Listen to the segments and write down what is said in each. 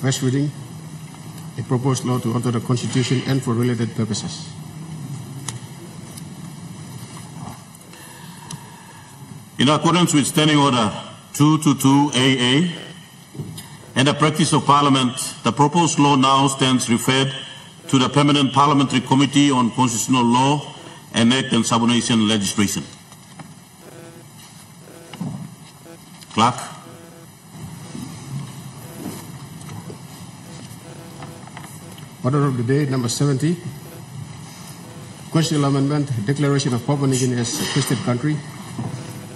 First reading, a proposed law to alter the Constitution and for related purposes. In accordance with Standing Order 222AA and the practice of Parliament, the proposed law now stands referred to the Permanent Parliamentary Committee on Constitutional Law and Act and Subordinate Legislation. Clerk. Order of the day number 70. Constitutional Amendment, Declaration of Papua New Guinea as a Christian country.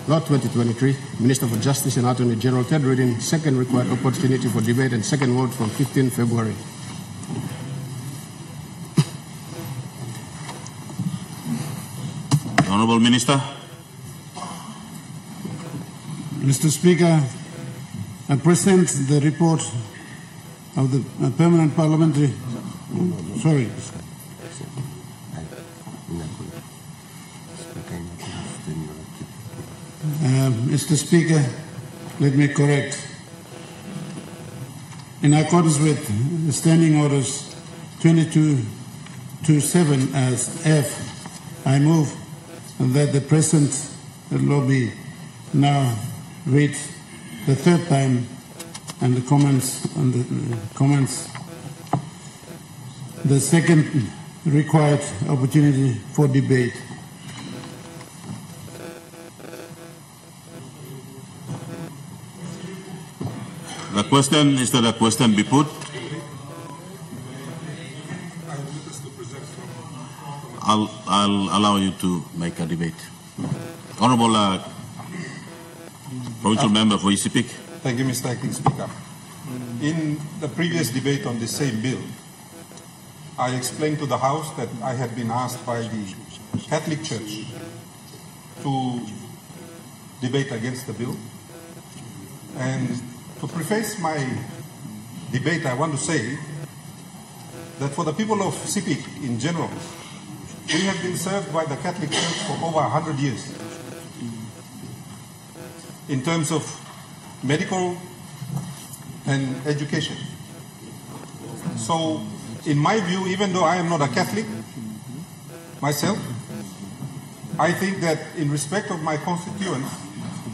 Law 2023, Minister for Justice and Attorney General, third reading, second required opportunity for debate and second vote from 15 February. Honorable Minister. Mr. Speaker, I present the report of the Permanent Parliamentary. Sorry. Mr. Speaker, let me correct. In accordance with Standing Orders 2227 as F, I move that the present be now read the third time and the comments on the uh, comments the second required opportunity for debate The question is that the question be put. I'll, I'll allow you to make a debate. Honorable uh, Provincial Member for East Sepik. Thank you, Mr. Acting Speaker. In the previous debate on the same bill, I explained to the House that I had been asked by the Catholic Church to debate against the bill. And to preface my debate, I want to say that for the people of Sepik in general, we have been served by the Catholic Church for over 100 years in terms of medical and education. So, in my view, even though I am not a Catholic myself, I think that in respect of my constituents,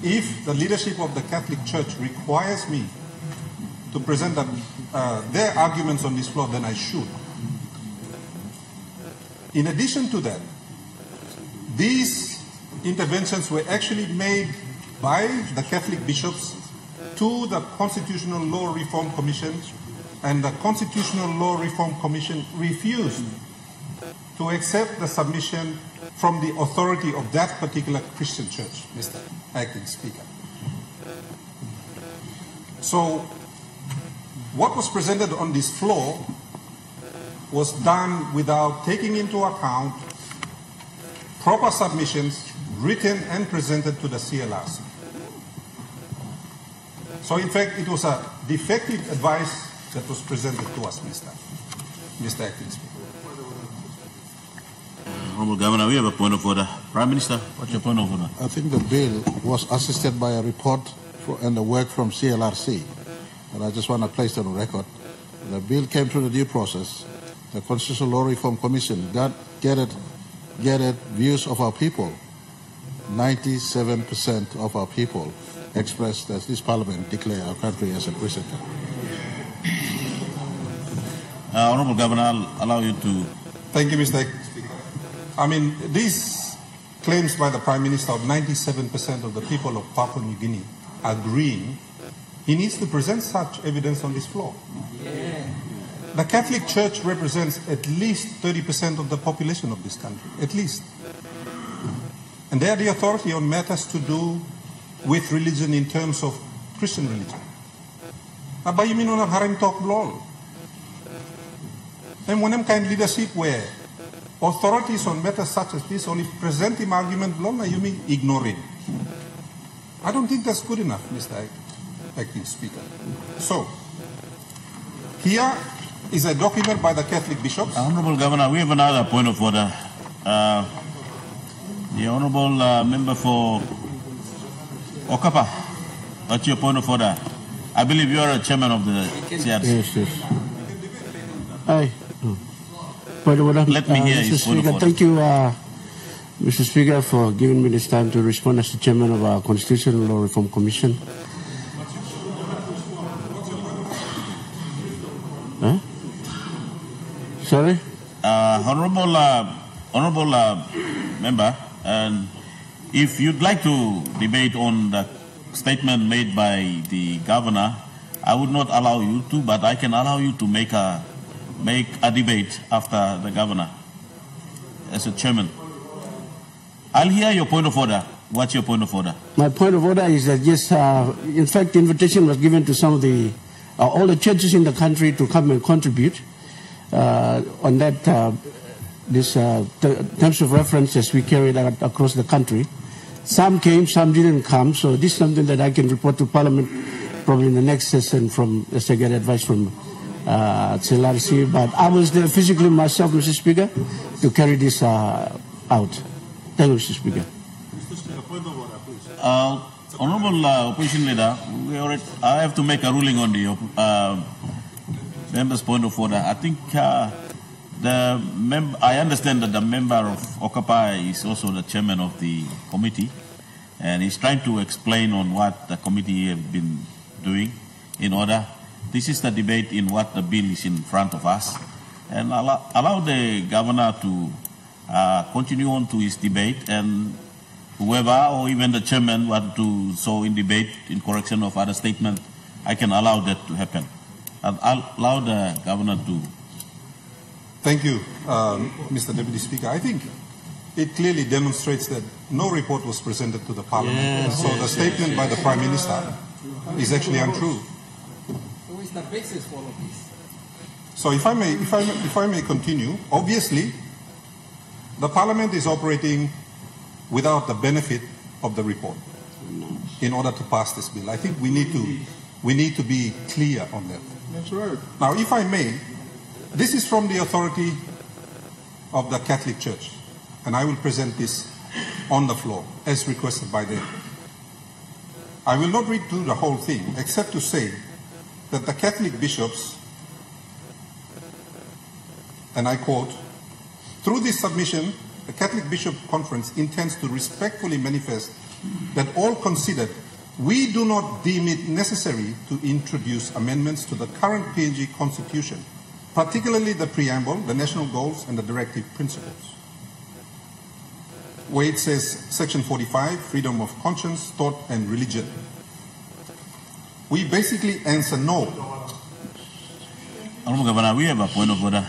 if the leadership of the Catholic Church requires me to present uh, their arguments on this floor, then I should. In addition to that, these interventions were actually made by the Catholic bishops to the Constitutional Law Reform Commission, and the Constitutional Law Reform Commission refused to accept the submission from the authority of that particular Christian church, Mr. Acting Speaker. So, what was presented on this floor was done without taking into account proper submissions written and presented to the CLRC. So, in fact, it was a defective advice that was presented to us, Mr. Mr. Acting Speaker. Honorable Governor, we have a point of order. Prime Minister, what's your point of order? I think the bill was assisted by a report for, and the work from CLRC. And I just want to place that on record. The bill came through the due process. The Constitutional Law Reform Commission got gathered, gathered views of our people. 97% of our people expressed that this parliament declare our country as a Christian country. Uh, Honorable Governor, I'll allow you to. Thank you, Mr. Speaker. I mean, these claims by the Prime Minister of 97% of the people of Papua New Guinea agreeing, he needs to present such evidence on this floor. The Catholic Church represents at least 30% of the population of this country, at least. And they are the authority on matters to do with religion in terms of Christian religion. Aba yumi nuna harim talk lol. And when I'm kind leadership where authorities on matters such as this only present him argument lol you mean ignoring. I don't think that's good enough, Mr. Acting Speaker. So, here is a document by the Catholic bishops. Honorable Governor, we have another point of order. Uh, the Honorable uh, Member for Okapa, what's your point of order? I believe you are a chairman of the CRC. Yes, yes. Aye. Of. Let me Uh, hear Mr. his point of Speaker. Thank you, uh, Mr. Speaker, for giving me this time to respond as the chairman of our Constitutional Law Reform Commission. Huh? Sorry? Uh, honorable, uh, honorable uh, member, and if you'd like to debate on the statement made by the governor, I would not allow you to, but I can allow you to make a make a debate after the governor as a chairman. I'll hear your point of order. What's your point of order? My point of order is that yes, uh, in fact, the invitation was given to some of the uh, all the churches in the country to come and contribute uh, on that uh, this uh, terms of references we carried out across the country. Some came, some didn't come. So this is something that I can report to Parliament probably in the next session from as I get advice from uh. But I was there physically myself, Mr. Speaker, to carry this uh, out. Thank you, Mr. Speaker. Uh, honorable uh, opposition leader, I have to make a ruling on the uh, member's point of order. I think uh, the mem- I understand that the member of Okapa is also the chairman of the committee, and he's trying to explain on what the committee have been doing in order. This is the debate in what the bill is in front of us, and allow, allow the governor to uh, continue on to his debate and whoever or even the chairman want to so in debate in correction of other statement, I can allow that to happen. And I'll allow the governor to. Thank you, um, Mr. Deputy Speaker. I think it clearly demonstrates that no report was presented to the Parliament. and so the statement by the Prime Minister is actually untrue. Who is the basis for all of this? So if I may, if I may, if I may continue, obviously, the Parliament is operating without the benefit of the report in order to pass this bill. I think we need to, we need to be clear on that. That's right. Now, if I may, this is from the authority of the Catholic Church, and I will present this on the floor as requested by them. I will not read through the whole thing, except to say that the Catholic bishops, and I quote, through this submission, the Catholic Bishop Conference intends to respectfully manifest that all considered, we do not deem it necessary to introduce amendments to the current PNG constitution, particularly the preamble, the national goals, and the directive principles. Where it says, Section 45, freedom of conscience, thought, and religion. We basically answer no. Honorable Governor, we have a point of order.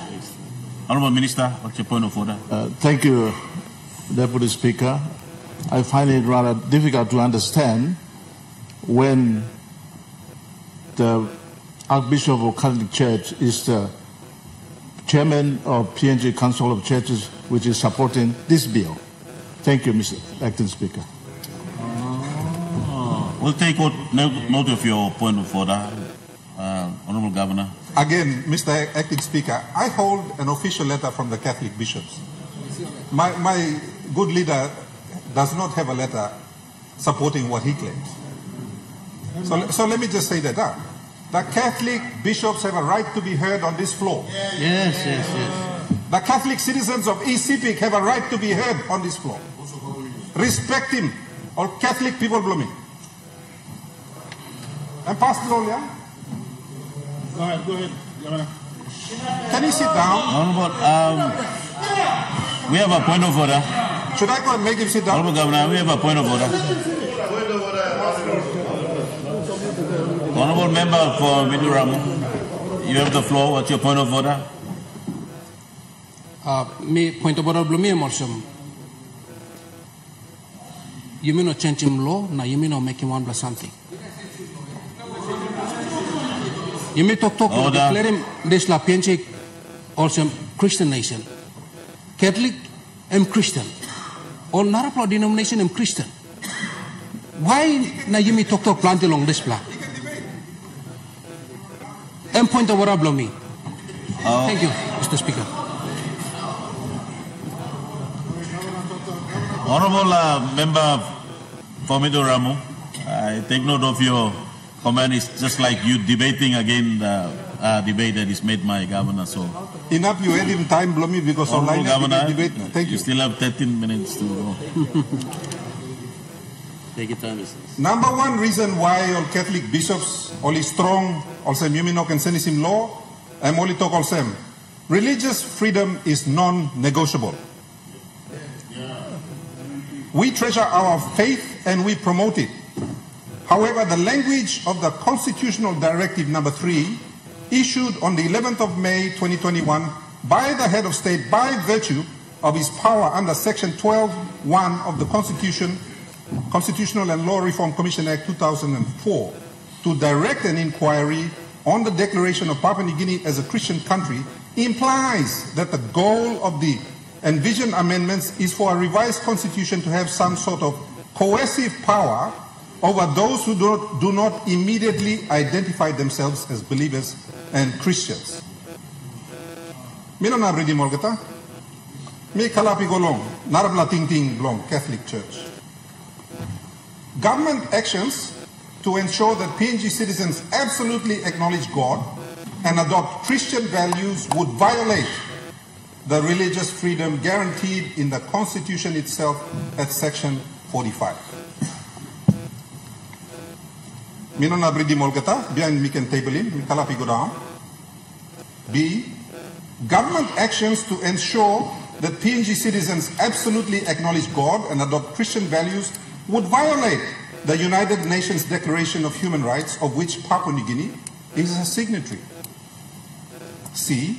Honorable Minister, what's your point of order? Uh, thank you, Deputy Speaker. I find it rather difficult to understand when the Archbishop of Catholic Church is the chairman of PNG Council of Churches, which is supporting this bill. Thank you, Mr. Acting Speaker. We'll take note, note of your point of order, uh, Honorable Governor. Again, Mr. Acting Speaker, I hold an official letter from the Catholic bishops. My, my good leader does not have a letter supporting what he claims. So, so let me just say that. Huh? The Catholic bishops have a right to be heard on this floor. Yes, yes, yes. The Catholic citizens of East Sepik have a right to be heard on this floor. Respect him, or Catholic people blooming. And pass it on, yeah? Go ahead, go ahead, Can you sit down? Honorable, um, we have a point of order. Should I go and make him sit down? Honorable Governor, we have a point of order. Honorable member for Middle Ramu, you have the floor. What's your point of order? Uh, me point of order belum morsum. You mean not change him law, na you mean not make him one plus something. You may talk talk Order. declare him this la PNG also Christian nation. Catholic am Christian. All Narapla denomination am Christian. Why na you mean talk talk plant along this plan? Em point of me. Thank you, Mr. Speaker. Honorable uh, member for Middle Ramu, I take note of your comment is just like you debating again the uh, debate that is made by governor. So, Enough, you had him time, Blomi, because Honorable online governor, debate. Thank you you. still have 13 minutes to go. Take your time, Number one reason why all Catholic bishops, only strong, also Muminok and Senisim law, and only talk also religious freedom is non-negotiable. We treasure our faith and we promote it. However, the language of the Constitutional Directive number 3 issued on the 11th of May 2021 by the head of state by virtue of his power under section 12.1 of the Constitution, Constitutional and Law Reform Commission Act 2004 to direct an inquiry on the declaration of Papua New Guinea as a Christian country implies that the goal of the envisioned amendments is for a revised constitution to have some sort of coercive power over those who do not, do not immediately identify themselves as believers and Christians. Mino na molgata. Me kalapi golong, ting ting blong, Catholic Church. Government actions to ensure that PNG citizens absolutely acknowledge God and adopt Christian values would violate the religious freedom guaranteed in the Constitution itself at Section 45. Mino na bridi molgata, biyan mi can table in, mi kalapi go down. B. Government actions to ensure that PNG citizens absolutely acknowledge God and adopt Christian values would violate the United Nations Declaration of Human Rights, of which Papua New Guinea is a signatory. C.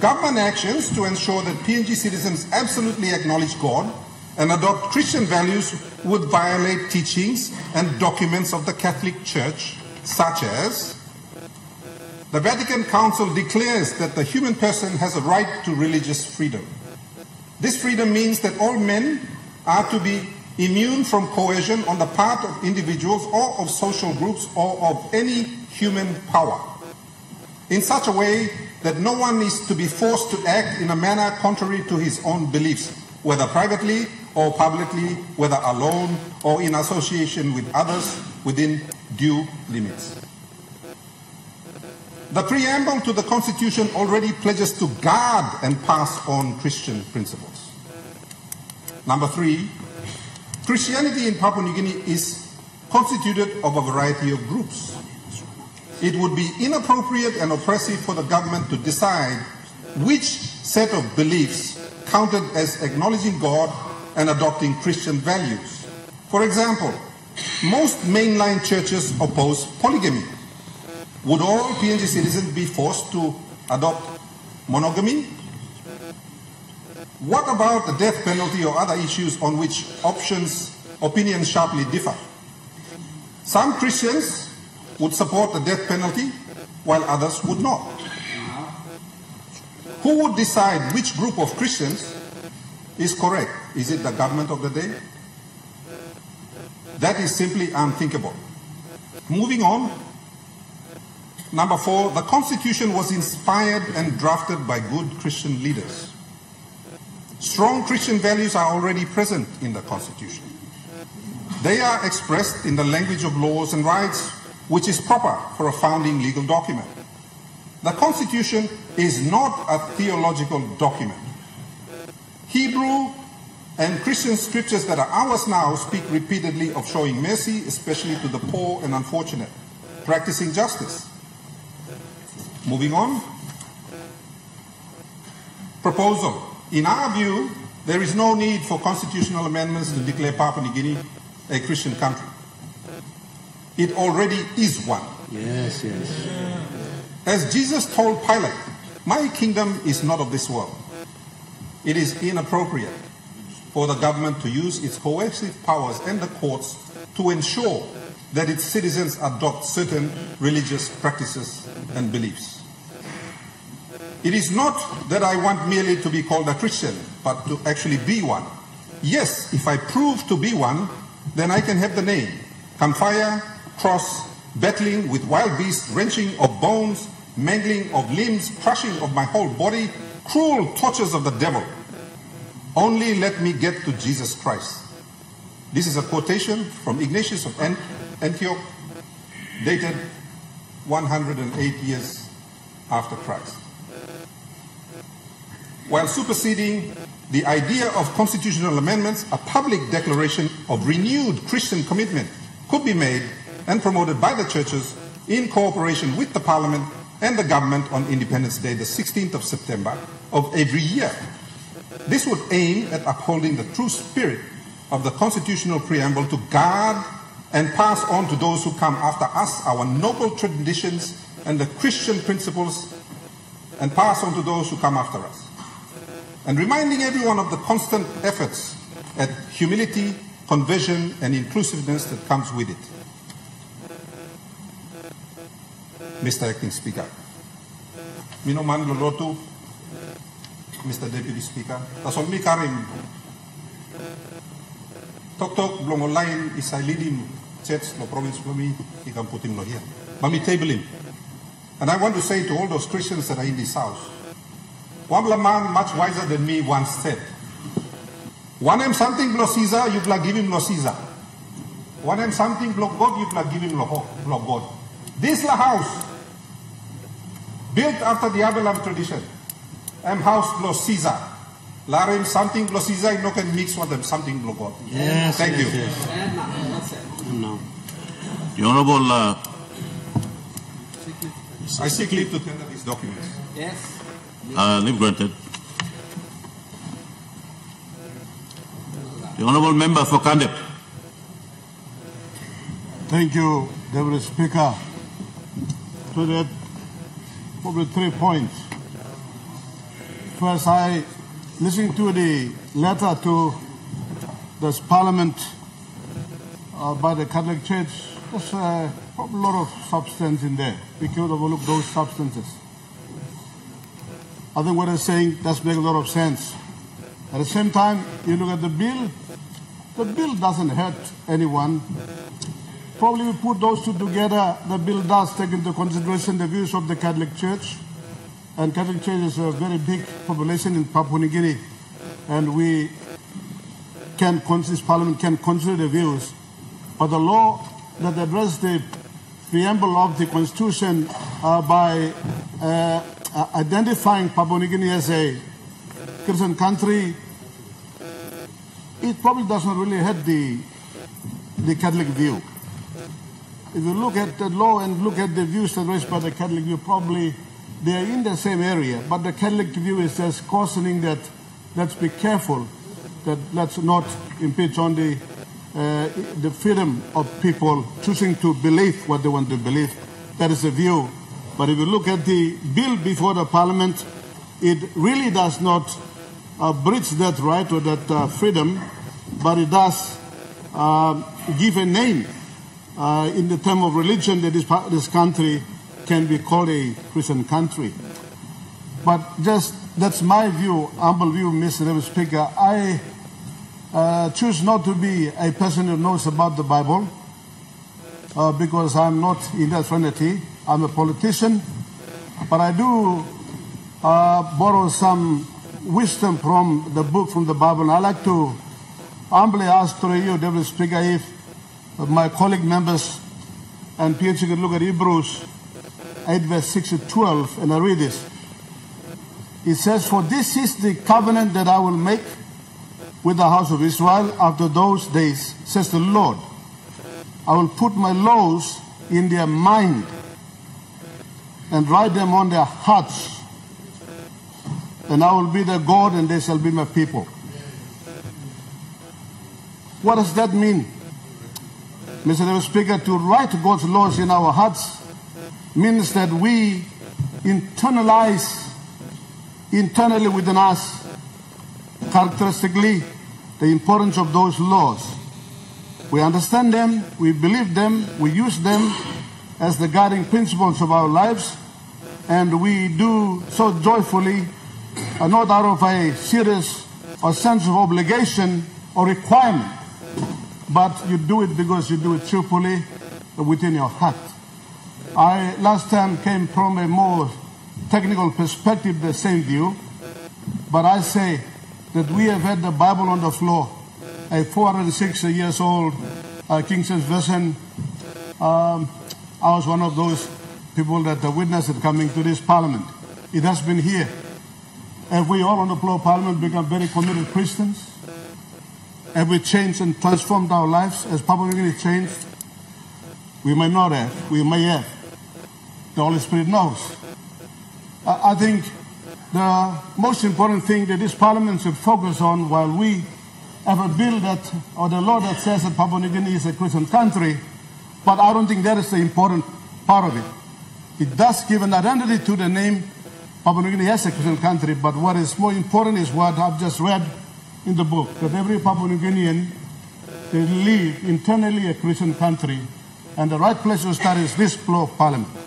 Government actions to ensure that PNG citizens absolutely acknowledge God and adopt Christian values would violate teachings and documents of the Catholic Church, such as the Vatican Council declares that the human person has a right to religious freedom. This freedom means that all men are to be immune from coercion on the part of individuals or of social groups or of any human power in such a way that no one is to be forced to act in a manner contrary to his own beliefs, whether privately or publicly, whether alone or in association with others within due limits. The preamble to the Constitution already pledges to guard and pass on Christian principles. Number three, Christianity in Papua New Guinea is constituted of a variety of groups. It would be inappropriate and oppressive for the government to decide which set of beliefs counted as acknowledging God and adopting Christian values. For example, most mainline churches oppose polygamy. Would all PNG citizens be forced to adopt monogamy? What about the death penalty or other issues on which options, opinions sharply differ? Some Christians would support the death penalty, while others would not. Who would decide which group of Christians is correct? Is it the government of the day? That is simply unthinkable. Moving on, number four, the Constitution was inspired and drafted by good Christian leaders. Strong Christian values are already present in the Constitution. They are expressed in the language of laws and rights, which is proper for a founding legal document. The Constitution is not a theological document. Hebrew and Christian scriptures that are ours now speak repeatedly of showing mercy, especially to the poor and unfortunate, practicing justice. Moving on. Proposal. In our view, there is no need for constitutional amendments to declare Papua New Guinea a Christian country. It already is one. Yes, yes. As Jesus told Pilate, My kingdom is not of this world. It is inappropriate for the government to use its coercive powers and the courts to ensure that its citizens adopt certain religious practices and beliefs. It is not that I want merely to be called a Christian, but to actually be one. Yes, if I prove to be one, then I can have the name. Campfire, cross, battling with wild beasts, wrenching of bones, mangling of limbs, crushing of my whole body, cruel tortures of the devil. Only let me get to Jesus Christ. This is a quotation from Ignatius of Antioch, dated 108 years after Christ. While superseding the idea of constitutional amendments, a public declaration of renewed Christian commitment could be made and promoted by the churches in cooperation with the Parliament and the government on Independence Day, the 16th of September of every year. This would aim at upholding the true spirit of the constitutional preamble to guard and pass on to those who come after us our noble traditions and the Christian principles and pass on to those who come after us. And reminding everyone of the constant efforts at humility, conversion, and inclusiveness that comes with it. Mr. Acting Speaker. Minoman Lolotu, Mr. Deputy Speaker. Tasol mi karim. Tok tok blong online isay leading church no province for me. He can put him no here. Mami table him. And I want to say to all those Christians that are in this house, one man much wiser than me once said, one am something blow Caesar, you bla give him lo Caesar. One am something blow God, you bla give him lo God. This la house, built after the Abraham tradition, am house blow Caesar. Larim something blow Caesar, you no can mix with them something blow God. Yes, Thank yes, you. yes. No. The Honorable uh, I seek leave to tender these documents. Yes. Uh, leave granted. The Honorable Member for Kandep. Thank you, Deputy Speaker. To that, probably three points. First, I listened to the letter to this Parliament uh, by the Catholic Church. There's uh, a lot of substance in there. We could overlook those substances. I think what I'm saying does make a lot of sense. At the same time, you look at the bill, the bill doesn't hurt anyone. Probably we put those two together, the bill does take into consideration the views of the Catholic Church. And Catholic Church is a very big population in Papua New Guinea. And we can, this Parliament can consider the views. But the law that addresses the preamble of the Constitution uh, by uh, uh, identifying Papua New Guinea as a Christian country, it probably does not really hurt the, the Catholic view. If you look at the law and look at the views that raised by the Catholic view, probably they are in the same area. But the Catholic view is just cautioning that let's be careful, that let's not impinge on the, uh, the freedom of people choosing to believe what they want to believe. That is the view. But if you look at the bill before the Parliament, it really does not uh, breach that right or that uh, freedom, but it does uh, give a name uh, in the term of religion that this, this country can be called a Christian country. But just that's my view, humble view, Mr. Speaker. I uh, choose not to be a person who knows about the Bible uh, because I'm not in that fraternity. I'm a politician, but I do uh, borrow some wisdom from the book from the Bible. I like to humbly ask through you, Deputy Speaker, if my colleague members and PhD could look at Hebrews 8, verse 6 to 12, and I read this. It says, For this is the covenant that I will make with the house of Israel after those days, says the Lord. I will put my laws in their mind and write them on their hearts. And I will be their God and they shall be my people. What does that mean? Mr. Speaker, to write God's laws in our hearts means that we internalize internally within us characteristically the importance of those laws. We understand them, we believe them, we use them as the guiding principles of our lives, and we do so joyfully, uh, not out of a serious or sense of obligation or requirement, but you do it because you do it cheerfully within your heart. I last time came from a more technical perspective, the same view, but I say that we have had the Bible on the floor, a 406 years old uh, King James Version, um, I was one of those people that witnessed it coming to this parliament. It has been here. Have we all on the floor of parliament become very committed Christians? Have we changed and transformed our lives as Papua New Guinea changed? We may not have. We may have. The Holy Spirit knows. I, think the most important thing that this parliament should focus on while we have a bill that, or the law that says that Papua New Guinea is a Christian country, but I don't think that is the important part of it. It does give an identity to the name Papua New Guinea as a Christian country, but what is more important is what I've just read in the book, that every Papua New Guinean, they live internally a Christian country, and the right place to start is this floor of parliament.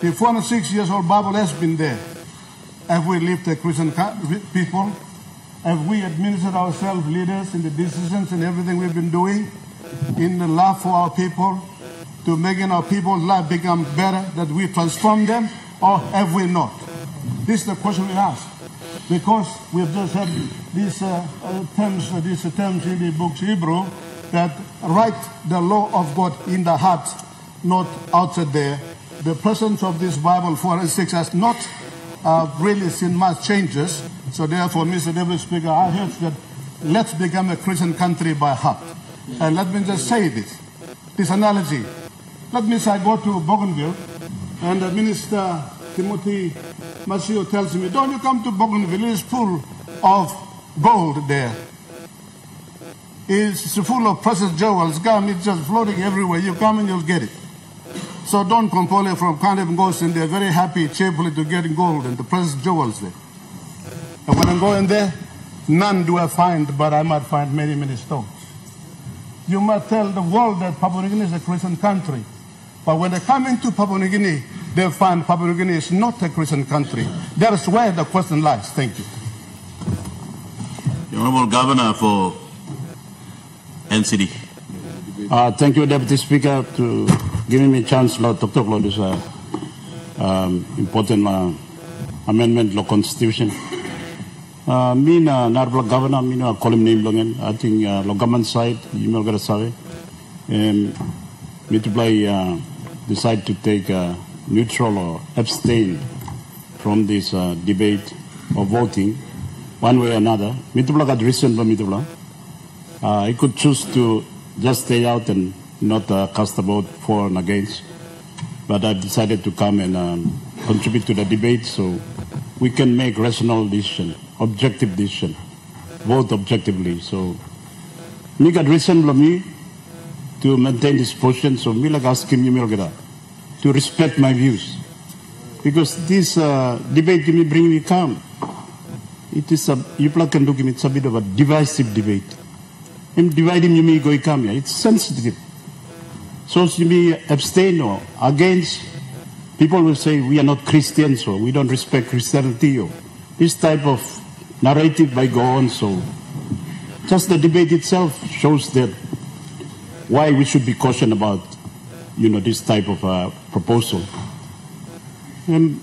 The 406 years old Bible has been there. Have we lived a Christian people? Have we administered ourselves leaders in the decisions and everything we've been doing in the love for our people to making our people's life become better, that we transform them, or have we not? This is the question we ask because we've just had these uh, uh, terms, uh, these terms in the books Hebrew that write the law of God in the heart, not outside there. The presence of this Bible 4 and 6 has not uh, really seen much changes. So therefore, Mr. Deputy Speaker, I heard that let's become a Christian country by heart. And let me just say this, this analogy. Let me say I go to Bougainville and the Minister Timothy Masiu tells me, don't you come to Bougainville, it's full of gold there. It's full of precious jewels. Come, it's just floating everywhere. You come and you'll get it. So Don Compole from Kandep goes in there very happy, cheerfully to get gold and the precious jewels there. And when I go in there, none do I find, but I might find many, many stones. You might tell the world that Papua New Guinea is a Christian country. But when they come into Papua New Guinea, they find Papua New Guinea is not a Christian country. That is where the question lies. Thank you. The Honorable Governor for NCD. Uh, thank you, Deputy Speaker, to giving me a chance to talk about this uh, um, important uh, amendment the constitution. Uh, me na Honorable Governor, me na call him name longen. I think uh, lo government side, you may get a and me to play uh, decide to take uh, neutral or abstain from this uh, debate or voting, one way or another. Mitubla got recent from Mitubla. Uh, I could choose to just stay out and not uh, cast a vote for and against, but I decided to come and um, contribute to the debate so we can make rational decision, objective decision, vote objectively. So, me got reason from me to maintain this position, so me like asking you, to respect my views. Because this uh, debate can bring me calm. It is a, you can look it's a bit of a divisive debate. In dividing you may go come It's sensitive. So you may abstain or against. People will say we are not Christians or we don't respect Christianity or this type of narrative by go on. So just the debate itself shows that why we should be cautioned about you know, this type of uh, proposal. And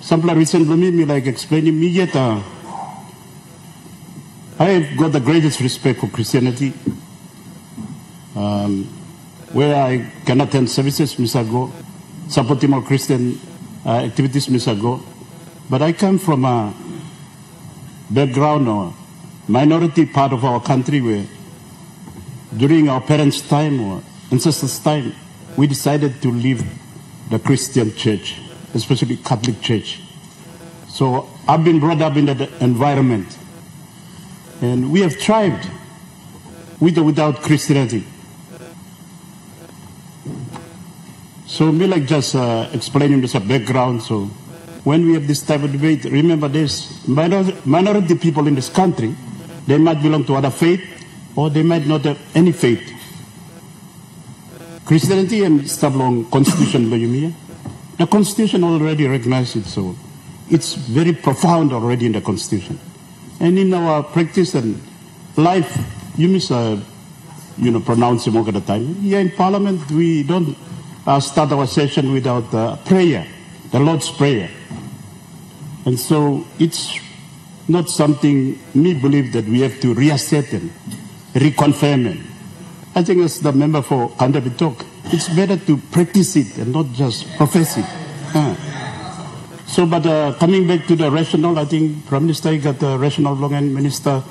some recently me like explaining me yet, uh, I have got the greatest respect for Christianity. Um, where I can attend services, Mr. Go, supporting more Christian uh, activities, Mr. Go. But I come from a background or minority part of our country where during our parents' time or ancestors' time, we decided to leave the Christian church, especially Catholic church. So I've been brought up in that environment. And we have thrived with or without Christianity. So me like just uh, explaining this background. So when we have this type of debate, remember this, minority, minority people in this country. They might belong to other faith or they might not have any faith. Christianity and Stablong Constitution Bayumia. The Constitution already recognizes it, so it's very profound already in the Constitution. And in our practice and life, you miss, uh, you know, pronounce most of the time. Here in Parliament, we don't uh, start our session without uh, prayer, the Lord's Prayer. And so it's not something me believe that we have to reassert and reconfirm it. I think as the member for Kandabi talk, it's better to practice it and not just profess it. Uh. So, but uh, coming back to the rationale, I think Prime Minister got the rationale wrong and Minister,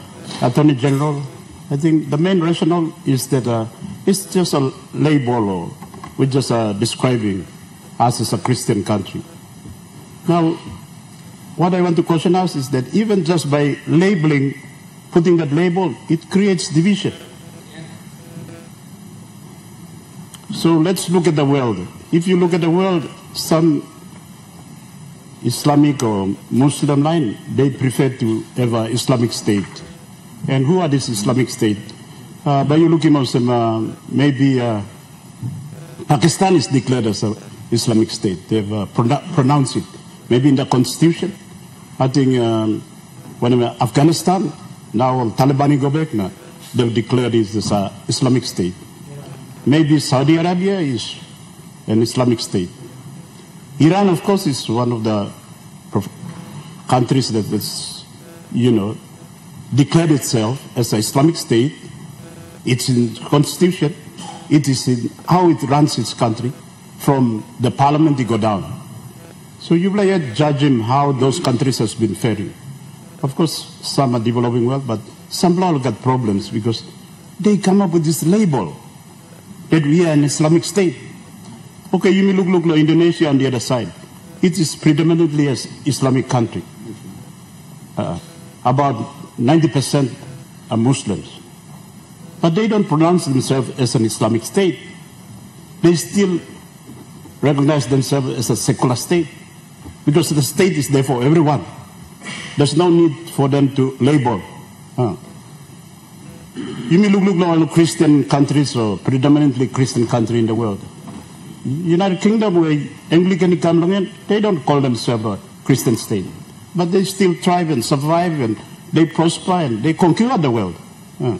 Attorney General. I think the main rationale is that uh, it's just a label or we're just uh, describing us as a Christian country. Now, what I want to caution us is that even just by labeling, putting that label, it creates division. So let's look at the world. If you look at the world, some Islamic or Muslim line, they prefer to have an Islamic state. And who are this Islamic state? Uh, by you looking at some, uh, maybe uh, Pakistan is declared as an Islamic state. They've uh, pronounced it. Maybe in the constitution. I think um, when Afghanistan, now Taliban go back now, they've declared it as an Islamic state. Maybe Saudi Arabia is an Islamic state. Iran, of course, is one of the countries that is, you know, declared itself as an Islamic state. It's in constitution. It is in how it runs its country. From the parliament, they go down. So you may judge him how those countries has been faring. Of course, some are developing well, but some all got problems because they come up with this label that we are an Islamic state. Okay, you may look, look, look, Indonesia on the other side. It is predominantly an Islamic country. Uh, about 90% are Muslims. But they don't pronounce themselves as an Islamic state. They still recognize themselves as a secular state because the state is there for everyone. There's no need for them to label. Uh, you may look, look at Christian countries or predominantly Christian country in the world. United Kingdom, where Anglican come in, they don't call themselves a Christian state. But they still thrive and survive and they prosper and they conquer the world. Uh.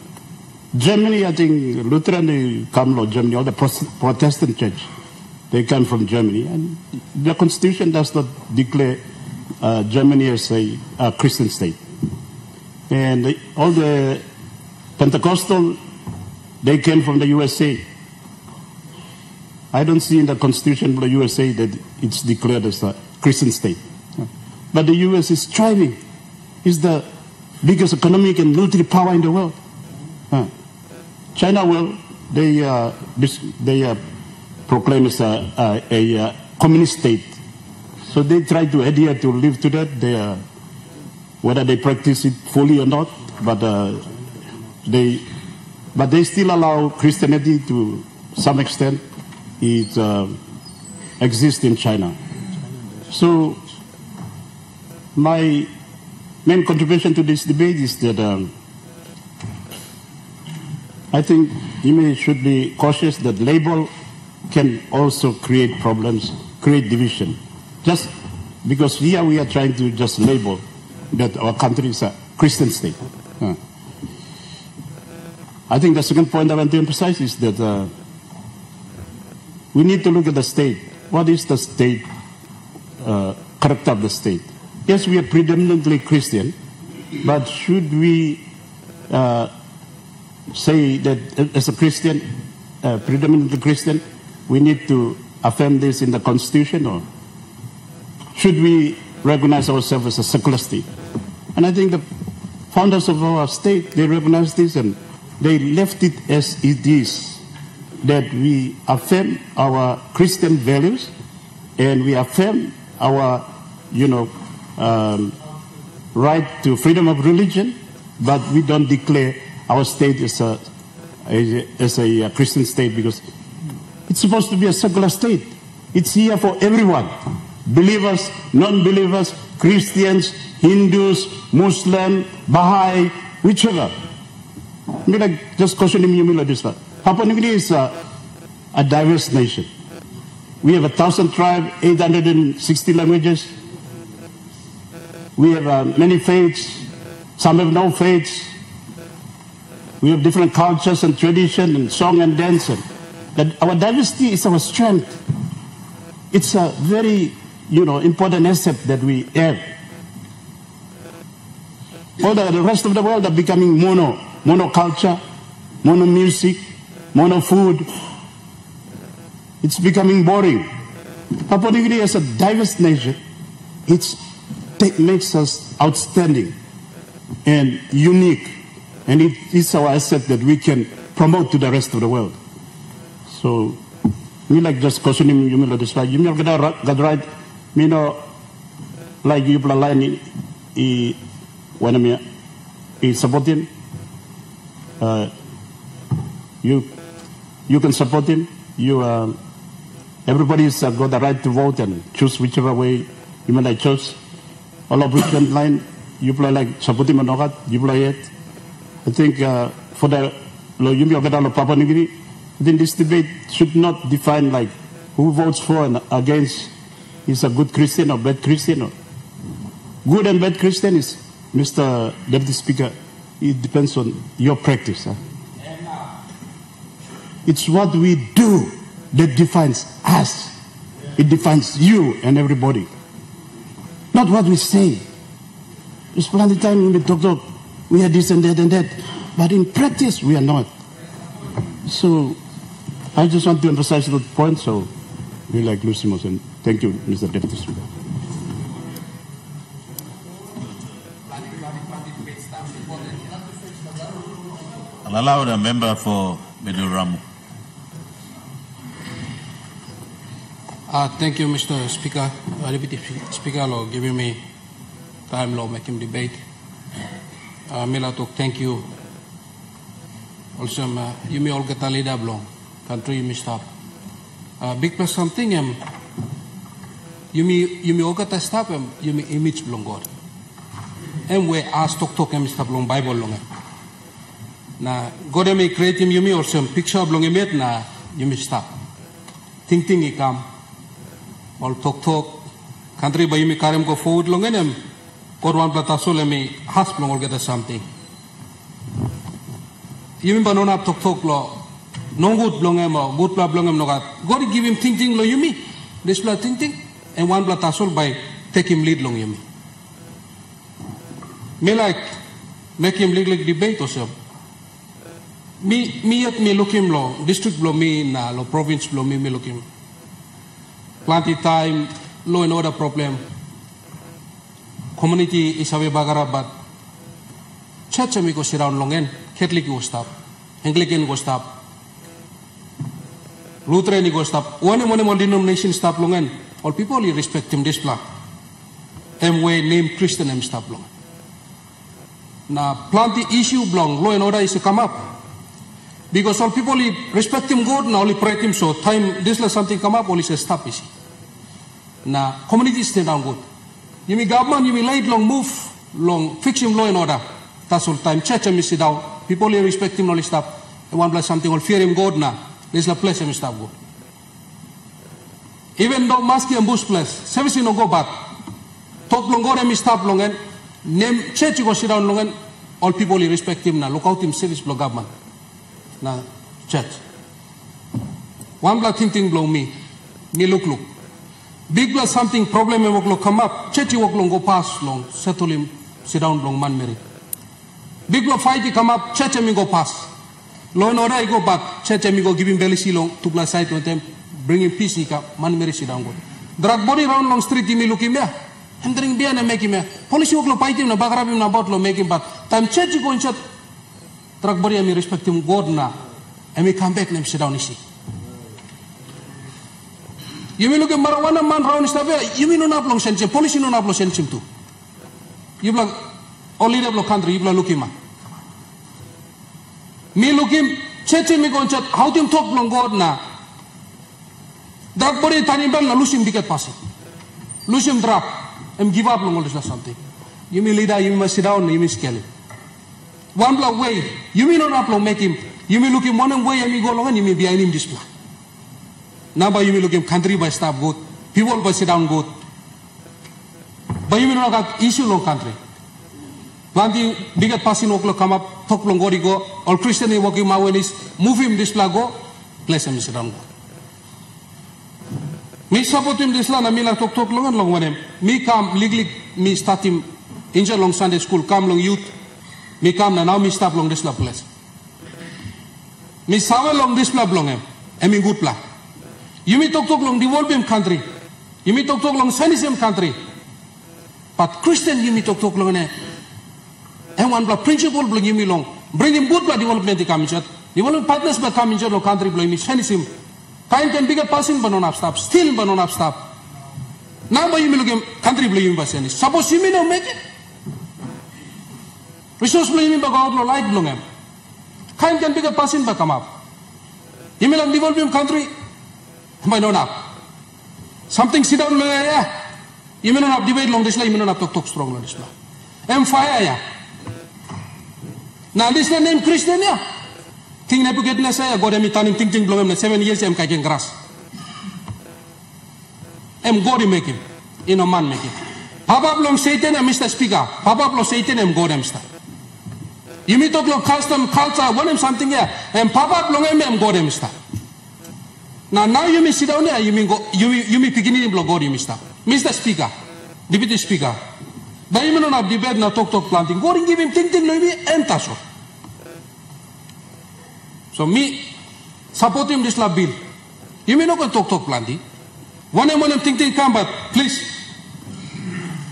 Germany, I think Lutheran, they come from Germany, all the Protestant church, they come from Germany. And the constitution does not declare uh, Germany as a, a Christian state. And all the Pentecostal, they came from the USA. I don't see in the Constitution of the USA that it's declared as a Christian state. But the US is striving. It's the biggest economic and military power in the world. China, will, they, uh, they uh, proclaim as a, a, a, a, communist state. So they try to adhere to live to that. They, uh, whether they practice it fully or not, but uh, they, but they still allow Christianity to some extent. It uh, exists in China. So my main contribution to this debate is that um, I think you should be cautious that label can also create problems, create division. Just because here we are trying to just label that our country is a Christian state. Uh, I think the second point I want to emphasize is that uh, we need to look at the state. What is the state uh, character of the state? Yes, we are predominantly Christian, but should we uh, say that as a Christian, uh, predominantly Christian, we need to affirm this in the Constitution, or should we recognize ourselves as a secular state? And I think the founders of our state, they recognize this and they left it as it is, that we affirm our Christian values and we affirm our, you know, um, right to freedom of religion, but we don't declare our state is a, as a Christian state because it's supposed to be a secular state. It's here for everyone. Believers, non-believers, Christians, Hindus, Muslim, Baha'i, whichever. I mean, like, just questioning me like this. Papua New Guinea is a, a diverse nation. We have a thousand tribes, 860 languages. We have uh, many faiths. Some have no faiths. We have different cultures and tradition and song and dance. And that our diversity is our strength. It's a very, you know, important asset that we have. All the, the rest of the world are becoming mono, mono culture, mono music, mono food. it's becoming boring. Papua New Guinea as a diverse nation, it makes us outstanding and unique. And it is our asset that we can promote to the rest of the world. So, me like just questioning you know like you know get right, me know like you play line i when me i supporting uh, you you can support him. You uh, everybody's uh, got the right to vote and choose whichever way you may like choose. All of which line you play like support him or not you play it I think uh, for the lo yumi o Papua New Guinea then this debate should not define like who votes for and against is a good Christian or bad Christian. Or good and bad Christian is, Mr. Deputy Speaker, it depends on your practice. Huh? It's what we do that defines us. It defines you and everybody. Not what we say. There's plenty of time we talk, talk, we are this and that and that. But in practice, we are not. So I just want to emphasize that point, so we like Lusimos, and thank you, Mr. Deputy Speaker. I'll allow the member for Middle Ramu. Uh, thank you, Mr. Speaker, uh, Deputy Speaker, for giving me time to make him debate. Uh, Mila thank you. Also, you may all get a leader belong. Country you may stop. Uh, big plus something um, you may you may all get a stop um, you may image belong God. And we ask talk talk and stop belong Bible long. Na God may create him you may also picture belong him na you may stop. Think think come. All talk talk. Country by you may him go forward long and um, God one plata so let me has belong all get a something. You may not talk talk lo no good blong em or good blah blong em no God. God give him think think lo you me. This blah think think and one blah tasol by take him lead long you me. Me like make him lead like debate also. Me me yet me look him lo district blow me na lo province blow me me look him. Plenty time law and order problem. Community is away bagara but church mi ko siraun longen Catholic go stop Anglican go stop Lutheran go stop. One one one denomination stop longan. All people you respect him this plan. Em way name Christian em stop long. Na plenty issue belong law and order is to come up. Because all people respect him good, now only pray him so time this something come up, only say stop is. Na community stand down good. You mean government, you mean late long move, long fix him law and order. That's all time. Church him sit down. People respect him, only stop. And one plus something, all fear him God now. This is the place I'm stop go. Even though maski and bush place, service no go back. Top longore mi stop longen, name church go sit down longen, all people respect him na, look out him service blow government. Na church. One block thing thing blow me, me look look. Big block something problem me work come up, church work long go pass long, settle sit down long man Mary. Big block fight come up, church me go pass. Law and order, I go back. Church, I go give him belly to plus side with them, bring him peace, ika, man meri si dango. Drag body round long street, him there. And drink beer and make him there. Police work lo fight him, na bagrab him na bot lo make him back. Time church, go in church. Drag body, I me respect him, God na. I me come back, and sit down, isi. You mean look at marijuana man round stuff, you mean no long sense, police no long sense too. You block, all leader block country, you block look him. Mi lukim cheche mi gonchat how tim top long god na. Drag body tani bel na lusim diket pasi. Lusim drop. Em give up long all this something. You mean leader, you must sit down, you mean scale One block way, you mean not up long make him. You mean look him one way and you go long and plan. By you him country by staff good. People by sit down good. But you got issue long country. Nanti bigat pasin oklo up, tok long gori go, all Christian ni walking mawenis, move him this go, place him sedang go. Mi support him this na mi lang tok tok longan long wanem. Mi kam liglig mi start him inja long Sunday school, kam long youth. Mi kam na now mi stop long this la place. Mi sawe long this la long em, em good pla. You may talk talk long developing country. You may talk talk long Sunnism country. But Christian you may talk talk long ne. And one block principle belum you may long. Bring him good blood development di kami chat. Development partners ba kami chat lo country belum ini Sunnism. Kain can bigger passing banon up stop. Still banon up stop. Now ba you may look country belum you ba Sunnis. Suppose you may not make it. Resource belum you may ba God lo light belum em. Kain can bigger passing ba come up. You may developing country. May non up. Something sit down lang ya. You may not have debate long this la, you may not have talk talk strong long this la. Em fire ya. Now this na name Christian ya. King Nebuchadnezzar saya God emi tanim ting ting belum em seven years em kajen keras. Em God make him. In a man make him. Papa belum Satan em Mr. Speaker. Papa belum Satan em God em star. You may talk long custom culture, one em something ya. Em Papa belum em em God em star. Now, now you may sit down there, you may go, you may, you may begin in may stop. Mr. Speaker, Deputy Speaker, not have debate na talk talk planting. Go and give him ting ting maybe and taso. So me support him this la bill. You may not go talk talk planting. One em one em ting ting come, but please.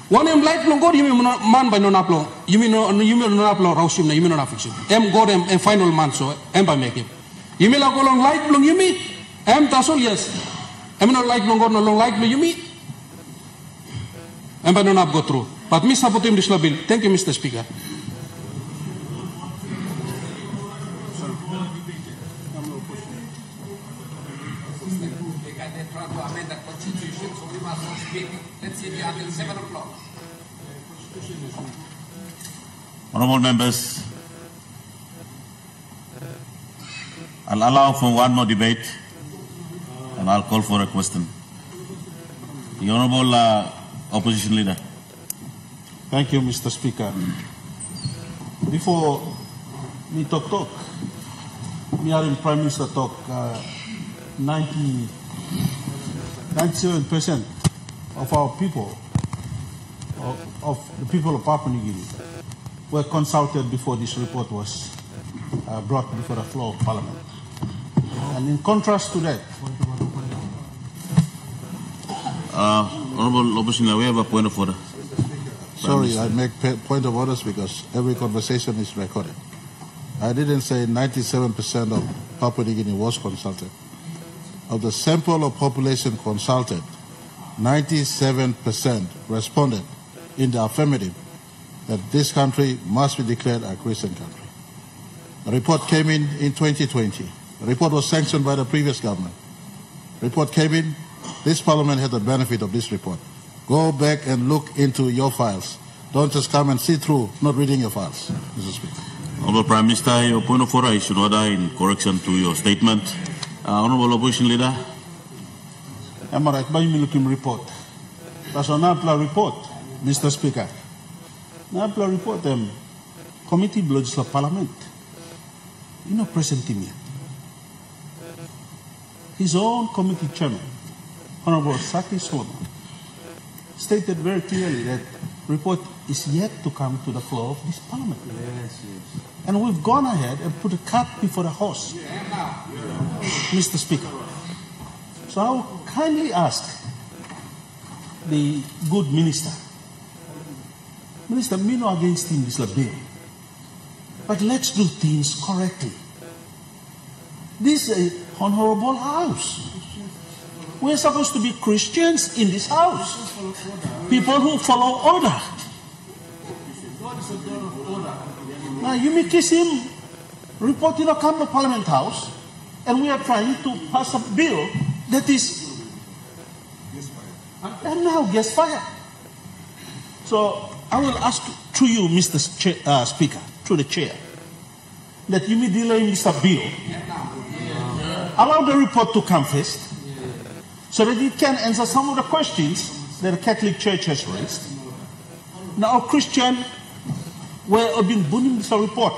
One em light long God, you may man by non upload. You may not you may not upload house him, you may not fix him. Em God em final man so em by make him. You may go long light long you may. Em tasol yes. Em not like long no long like you me. Em ba go through. But me support him this bill. Thank you, Mr. Speaker. They're trying to amend the constitution, so we must not speak. Let's see until 7 o'clock. Honorable members, I'll allow for one more debate and I'll call for a question. The Honorable uh, Opposition Leader. Thank you, Mr. Speaker. Before me talk talk, me hearing Prime Minister talk, uh, 90, 97% of our people, of, of the people of Papua New Guinea, were consulted before this report was uh, brought before the floor of Parliament. And in contrast to that, Uh, Honorable Opposition have a point of order. Sorry, I make point of orders because every conversation is recorded. I didn't say 97% of Papua New Guinea was consulted. Of the sample of population consulted, 97% responded in the affirmative that this country must be declared a Christian country. A report came in in 2020. The report was sanctioned by the previous government. Report came in. This parliament had the benefit of this report. Go back and look into your files. Don't just come and see through, not reading your files, Mr. Speaker. Honorable Prime Minister, your point of order is in order in correction to your statement. Uh, Honorable Opposition Leader. I am I right? By me looking report. That's an APLA report, Mr. Speaker. An APLA report, um, Committee of Legislative Parliament. You know, present him yet. His own committee chairman, Honorable Saki Solomon, stated very clearly that report is yet to come to the floor of this parliament. Yes, yes. And we've gone ahead and put a cart before the horse, Mr. Speaker. So I will kindly ask the good minister, Minister, me no against him this bill, but let's do things correctly. This is an honorable house. We're supposed to be Christians in this house. People who follow order. Now you may kiss him, report in a come to Parliament House, and we are trying to pass a bill that is and now gets fired. So I will ask through you, Mr. Uh, Speaker, through the chair, that you may delay Mr. Bill. Allow the report to come first, so that it can answer some of the questions that the Catholic Church has raised. Now, Christian, where have been burning this report.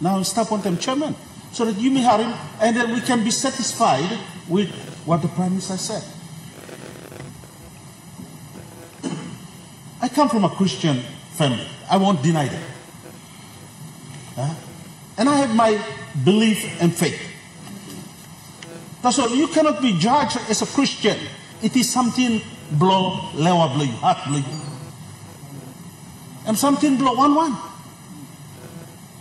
Now stop on them chairman, so that you may have him, and then we can be satisfied with what the Prime Minister said. I come from a Christian family. I won't deny that. Huh? And I have my belief and faith. That's all. You cannot be judged as a Christian. It is something blow, lewa blow heart. And something blow one one.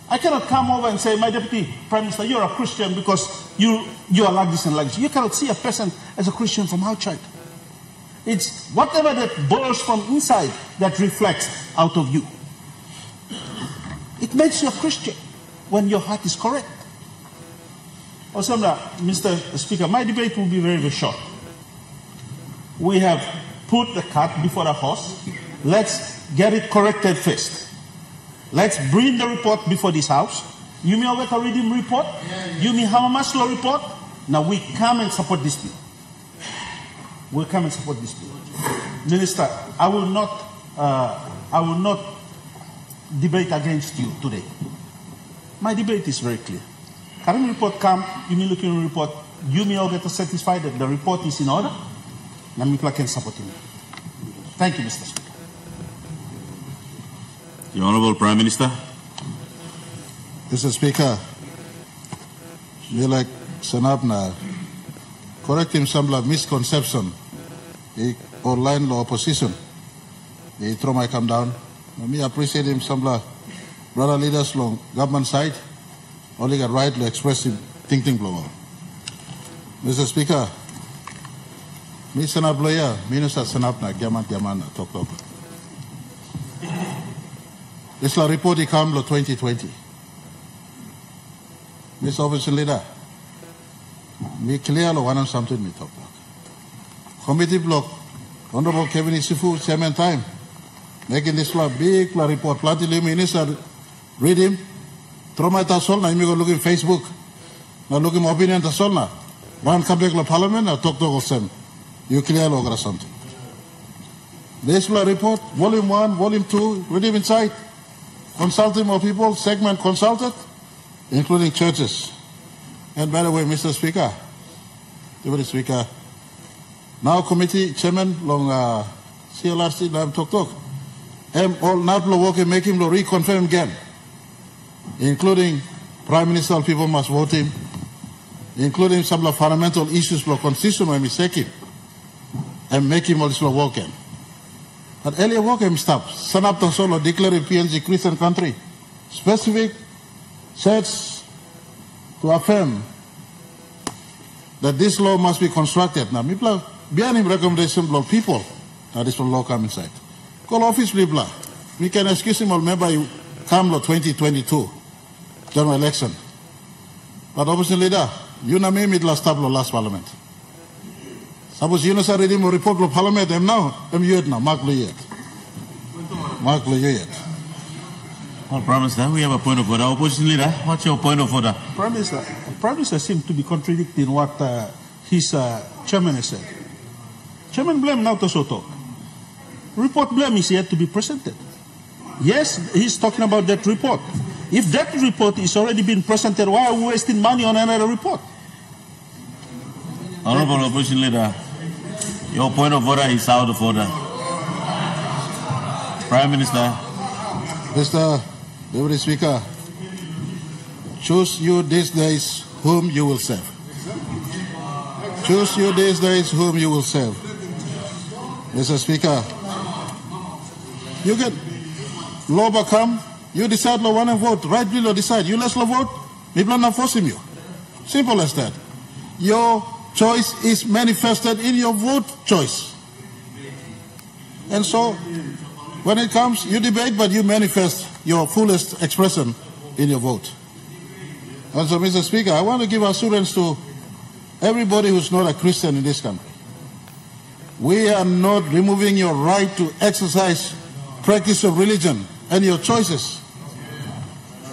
I cannot come over and say, my deputy prime minister, you're a Christian because you, you are like this and like this. You cannot see a person as a Christian from outside. It's whatever that bursts from inside that reflects out of you. It makes you a Christian when your heart is correct. Mr. Speaker, my debate will be very, very short. We have put the cart before the horse. Let's get it corrected first. Let's bring the report before this house. You may have a reading report. You may have a Maslow report. Now we come and support this bill. We'll come and support this bill. Minister, I will not, uh, I will not debate against you today. My debate is very clear. Current report come, you may look in the report, you may all get satisfied that the report is in order, and people can support him. Thank you, Mr. Speaker. The Honorable Prime Minister. Mr. Speaker, me like Sanapna, correct him some like misconception the online law opposition. The throw my come down. Me appreciate him some like brother leaders long government side. Only got right to express him thinking blow. Mr. Speaker, me sanap lawyer, minister sanap na gaman gaman talk talk. This la report ikam lo 2020. Miss Officer Leader, me clear lo one something me talk about. Committee block, Honorable Kevin Isifu, chairman time, making this la big la report. Plenty minister read him. Throw my tasol na imi go look in Facebook. Na look in opinion tasol na. One come back la parliament na talk to Olsen. You clear lo gra something. This la report, volume one, volume two, read him inside. Consulting more people, segment consulted, including churches. And by the way, Mr. Speaker, Deputy Speaker, now committee chairman long uh, CLRC Lam Tok Tok, am all not lo work make him lo reconfirm again, including Prime Minister people must vote him, including some of the fundamental issues lo constitution when we take him, and make him also work in. But earlier work him stop. Son up the solo declare PNG Christian country. Specific sets to affirm that this law must be constructed. Now, people behind him recommendation of people that this law come inside. Call office people. We can excuse him or remember you come law 2022 general election. But opposition leader, you know me mid last tablo last parliament. Suppose you know sir reading mo report lo parliament em now em yet now mark lo yet. Mark lo yet. Well, Prime Minister, we have a point of order. Opposition Leader, what's your point of order? Prime Minister, Prime Minister seems to be contradicting what uh, his uh, chairman has said. Chairman blame now to talk. Report blame is yet to be presented. Yes, he's talking about that report. If that report is already been presented, why are we wasting money on another report? Honorable Opposition Leader, your point of order is out of order. Prime Minister. Mr. Deputy Speaker, choose you these days whom you will serve. Choose you these days whom you will serve. Mr. Speaker, you get law come, you decide one and vote, right bill or decide. You let's law vote, people are not forcing you. Simple as that. Your choice is manifested in your vote choice. And so when it comes, you debate, but you manifest your fullest expression in your vote. And so, Mr. Speaker, I want to give assurance to everybody who's not a Christian in this country. We are not removing your right to exercise practice of religion and your choices.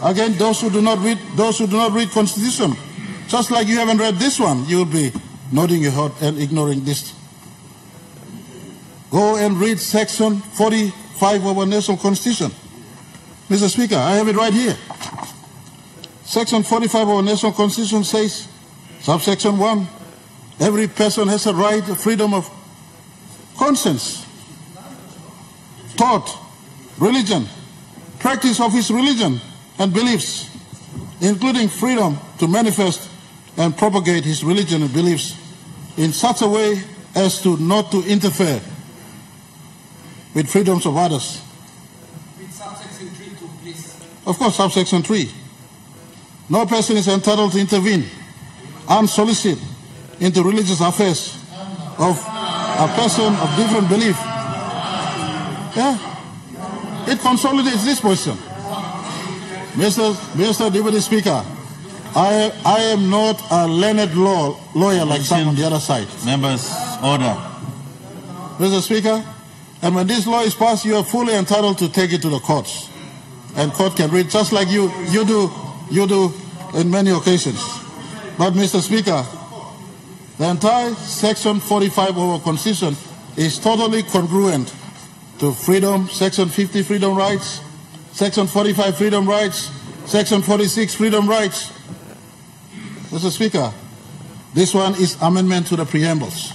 Again, those who do not read, those who do not read Constitution, just like you haven't read this one, you will be nodding your head and ignoring this. Go and read Section 45 of our national Constitution. Mr. Speaker, I have it right here. Section 45 of our national Constitution says, subsection 1, every person has a right of freedom of conscience, thought, religion, practice of his religion and beliefs, including freedom to manifest and propagate his religion and beliefs in such a way as to not to interfere with freedoms of others. With subsection 3 to please. Of course, subsection 3. No person is entitled to intervene unsolicited into religious affairs of a person of different belief. Yeah. It consolidates this position. Mr. Mr. Deputy Speaker, I, I am not a learned law, lawyer like some on the other side. Members, order. Mr. Speaker, and when this law is passed, you are fully entitled to take it to the courts. And court can read just like you, you do, you do in many occasions. But Mr. Speaker, the entire section 45 of our constitution is totally congruent to freedom, section 50 freedom rights, section 45 freedom rights, section 46 freedom rights. Mr. Speaker, this one is amendment to the preambles.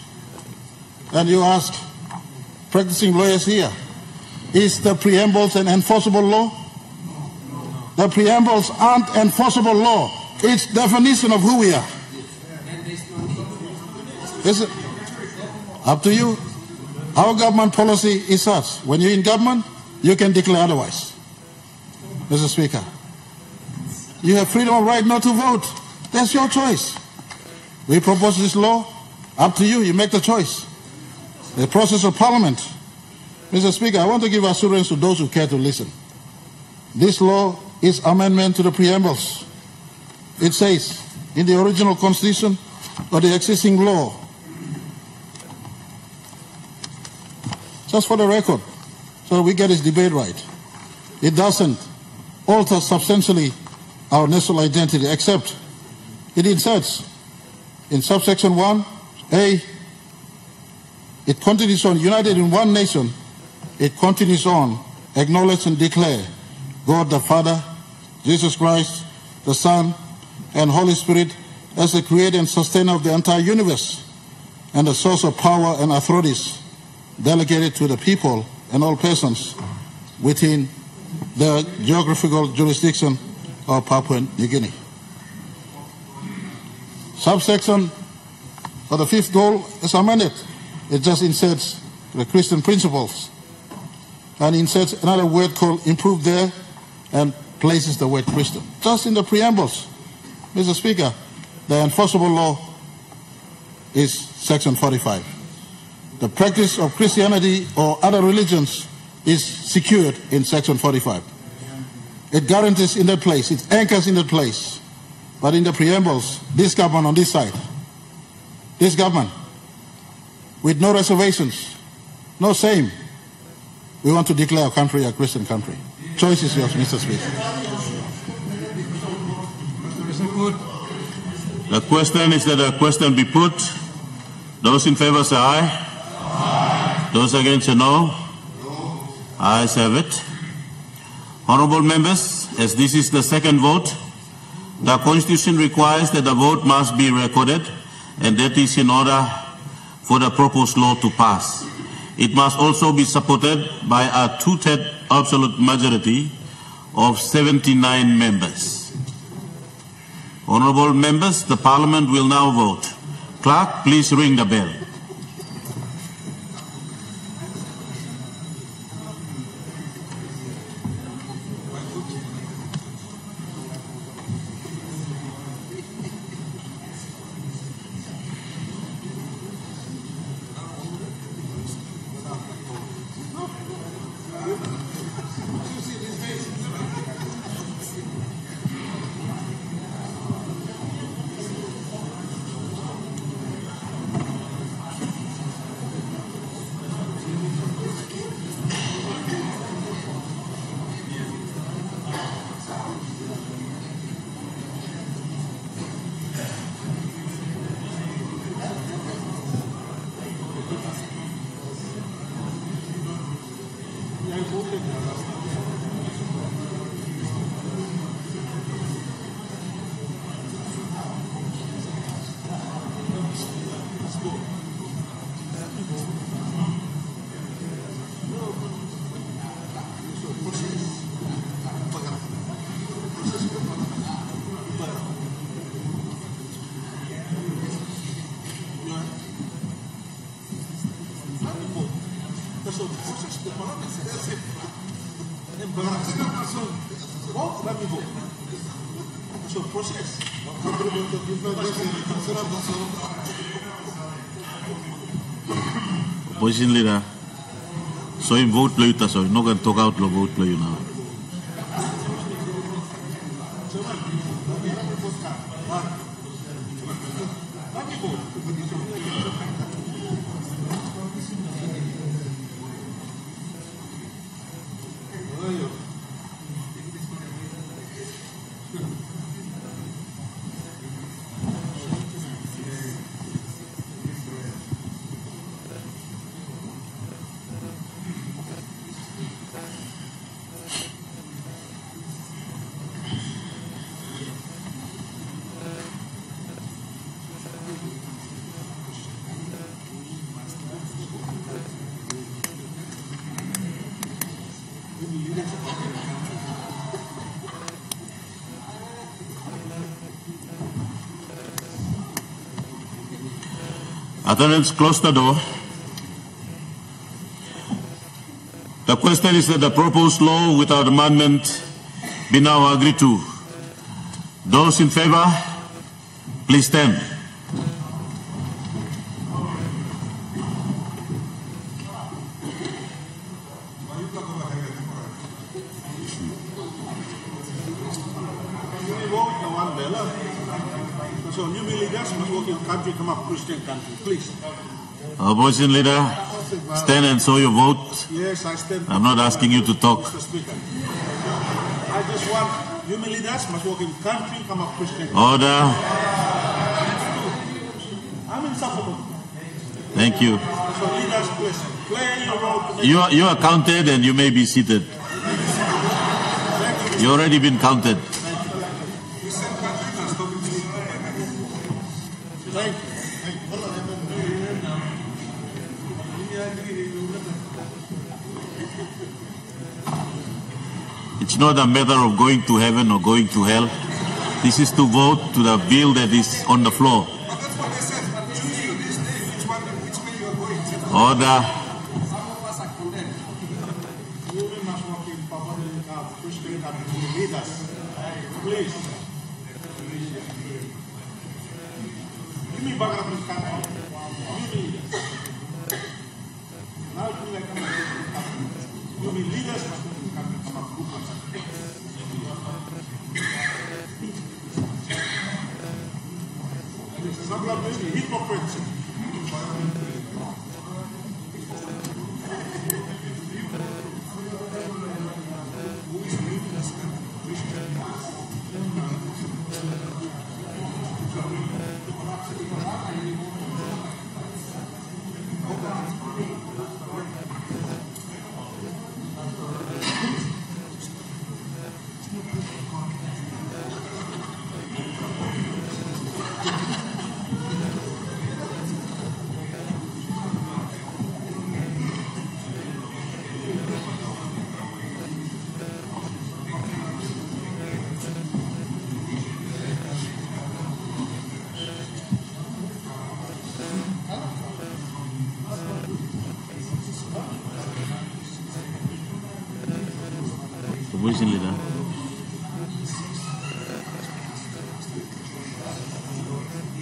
And you ask practicing lawyers here, is the preambles an enforceable law? The preambles aren't enforceable law. It's definition of who we are. Is it up to you? Our government policy is such. When you're in government, you can declare otherwise. Mr. Speaker, you have freedom of right not to vote. That's your choice. We propose this law. Up to you. You make the choice. The process of parliament. Mr. Speaker, I want to give assurance to those who care to listen. This law is amendment to the preambles. It says in the original constitution or the existing law, just for the record, so we get this debate right, it doesn't alter substantially our national identity except it inserts in subsection 1, A, it continues on, united in one nation, it continues on, acknowledge and declare God the Father, Jesus Christ, the Son, and Holy Spirit as the creator and sustainer of the entire universe and the source of power and authorities delegated to the people and all persons within the geographical jurisdiction of Papua New Guinea. Subsection for the fifth goal is amended. It just inserts the Christian principles and inserts another word called improve there and places the word Christian. Just in the preambles, Mr. Speaker, the enforceable law is section 45. The practice of Christianity or other religions is secured in section 45. It guarantees in that place, it anchors in that place. But in the preambles, this government on this side, this government, with no reservations, no same, we want to declare our country a Christian country. Choice is yours, Mr. Speaker. The question is that the question be put. Those in favor say aye. Those against say no. I have it. Honorable members, as this is the second vote, the Constitution requires that the vote must be recorded, and that is in order for the proposed law to pass. It must also be supported by a two-third absolute majority of 79 members. Honorable members, the Parliament will now vote. Clerk, please ring the bell. proszę, słyszysz, ty panowie z Embarrassing. Bóg da mi Bóg. Czy proces? Opposition leader. So him vote play you, so he's not going to talk out the vote play you now. Attendants, close the door. The question is that the proposed law without amendment be now agreed to. Those in favor, please stand. You vote the one bella. So new leaders must work in country, come up Christian country, please. Opposition leader, stand and show your vote. Yes, I stand. I'm not asking you to talk. Mr. Speaker. I just want new leaders must work in country, come up Christian. Order. I'm in support. Thank you. So leaders, please play your role. You are, you are counted and you may be seated. You already been counted. Not a matter of going to heaven or going to hell. This is to vote to the bill that is on the floor. Order. 무엇입니다.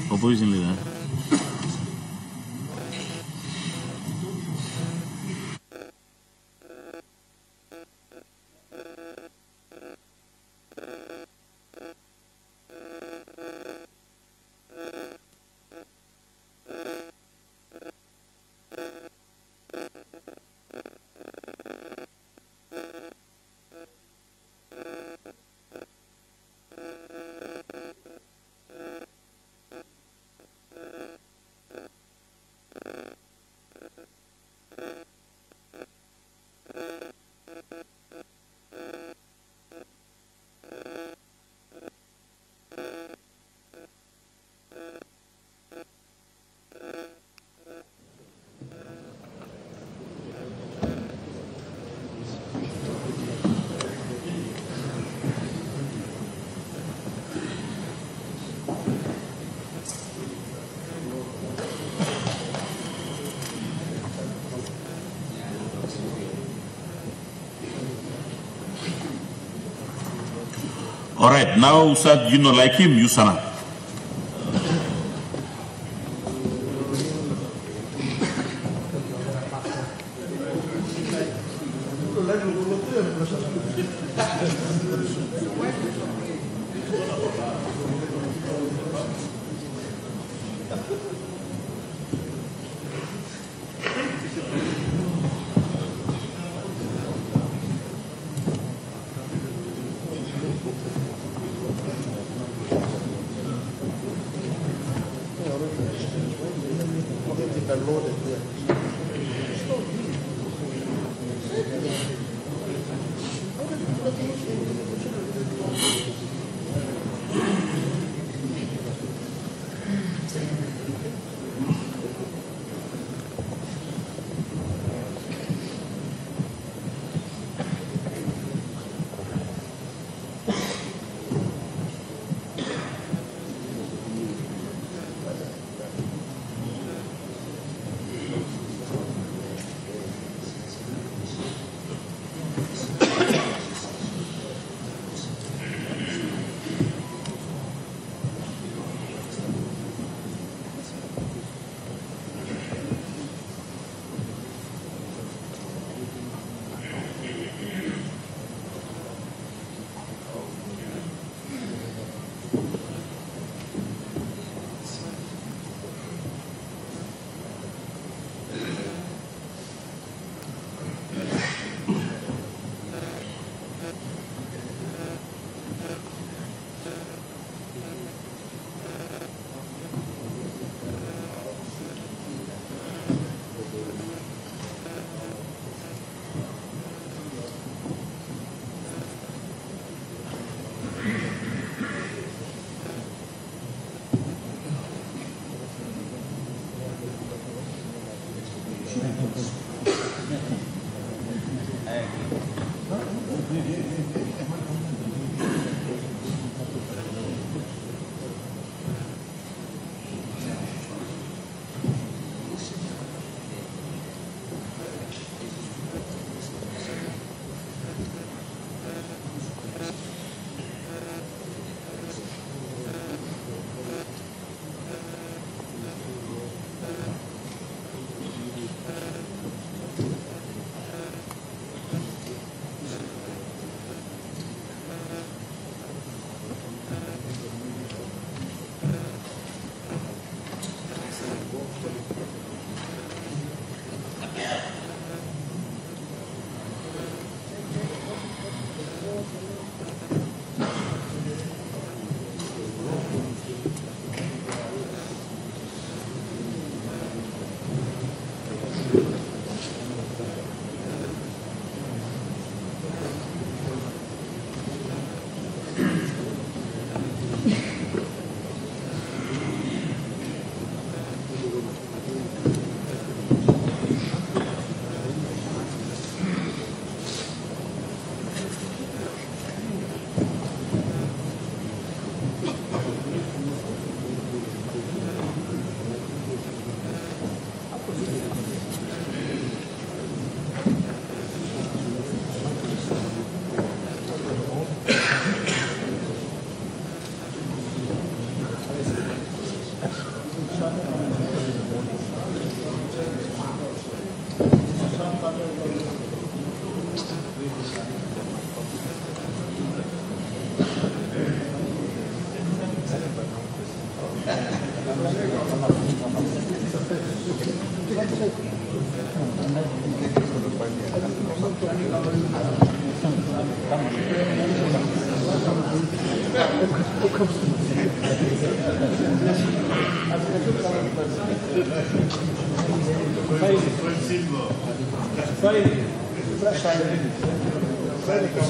어 보이십니다. All right, now Ustad, you know, like him, you sana.